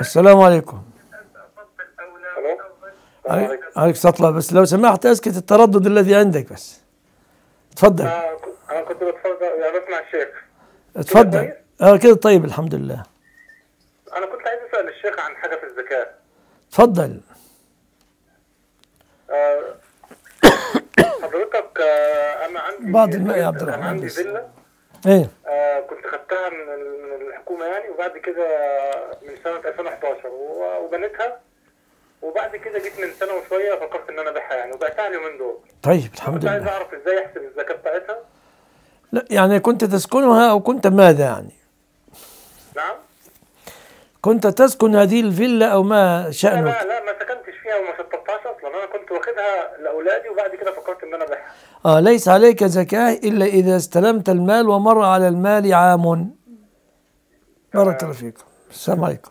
السلام عليكم. عليك عليك تطلع بس لو سمحت اسكت التردد الذي عندك بس. تفضل. أنا كنت- أنا كنت بتفرج يعني بسمع الشيخ. تفضل. آه كده طيب الحمد لله. أنا كنت عايز أسأل الشيخ عن حاجة في الزكاه تفضل. آه، حضرتك آه، أنا عندي بعض الماء يا عبد الرحمن عندي. فيلا إيه. آه، كنت خدتها من ال- من الحكومة يعني وبعد كده من سنة 2011 و- وبنيتها. وبعد كده جيت من سنة وشوية فكرت إن أنا أبيعها يعني وبعتها اليومين دول. طيب الحمد كنت عايز لله. أعرف إزاي أحسب الزكاة بتاعتها. لا يعني كنت تسكنها أو كنت ماذا يعني؟ نعم. كنت تسكن هذه الفيلا أو ما شأنك لا لا ما فيها وما شطبتهاش أصلا أنا كنت واخدها لأولادي وبعد كده فكرت إن أنا أبيعها. آه ليس عليك زكاة إلا إذا استلمت المال ومر على المال عام. بارك الله فيكم السلام عليكم.